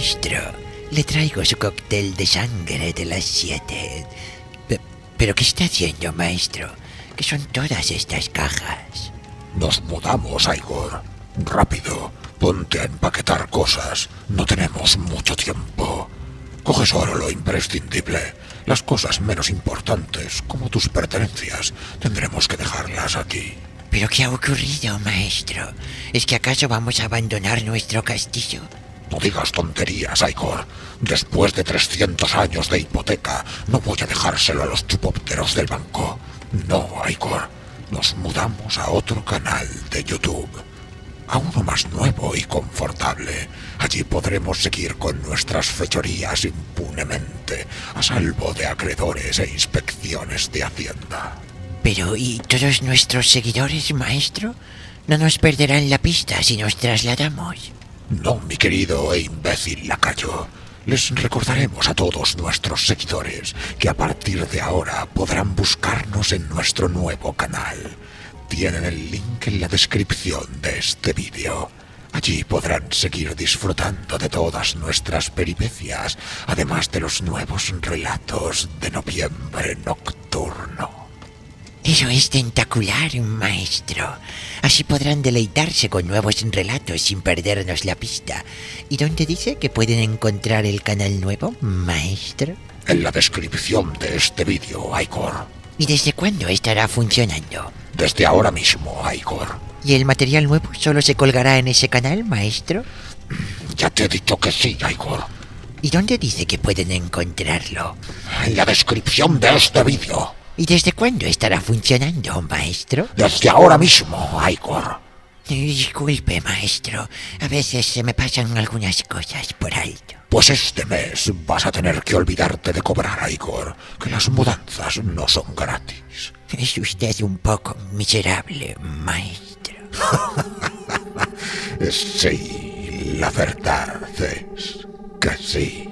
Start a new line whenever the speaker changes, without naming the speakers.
Maestro, le traigo su cóctel de sangre de las siete. Pe- ¿Pero qué está haciendo, maestro? ¿Qué son todas estas cajas?
Nos mudamos, Igor. Rápido, ponte a empaquetar cosas. No tenemos mucho tiempo. Coge solo lo imprescindible. Las cosas menos importantes, como tus pertenencias, tendremos que dejarlas aquí.
¿Pero qué ha ocurrido, maestro? ¿Es que acaso vamos a abandonar nuestro castillo?
No digas tonterías, Igor. Después de 300 años de hipoteca, no voy a dejárselo a los chupópteros del banco. No, Igor. Nos mudamos a otro canal de YouTube. A uno más nuevo y confortable. Allí podremos seguir con nuestras fechorías impunemente, a salvo de acreedores e inspecciones de Hacienda.
Pero, ¿y todos nuestros seguidores, maestro? ¿No nos perderán la pista si nos trasladamos?
No, mi querido e imbécil lacayo. Les recordaremos a todos nuestros seguidores que a partir de ahora podrán buscarnos en nuestro nuevo canal. Tienen el link en la descripción de este vídeo. Allí podrán seguir disfrutando de todas nuestras peripecias, además de los nuevos relatos de noviembre nocturno.
Eso es tentacular, maestro. Así podrán deleitarse con nuevos relatos sin perdernos la pista. ¿Y dónde dice que pueden encontrar el canal nuevo, maestro?
En la descripción de este vídeo, Igor.
¿Y desde cuándo estará funcionando?
Desde ahora mismo, Igor.
¿Y el material nuevo solo se colgará en ese canal, maestro?
Ya te he dicho que sí, Igor.
¿Y dónde dice que pueden encontrarlo?
En la descripción de este vídeo.
¿Y desde cuándo estará funcionando, maestro?
Desde ahora mismo, Igor.
Disculpe, maestro. A veces se me pasan algunas cosas por alto.
Pues este mes vas a tener que olvidarte de cobrar, Igor, que las mudanzas no son gratis.
Es usted un poco miserable, maestro.
Sí, la verdad es que sí.